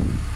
Mm-hmm.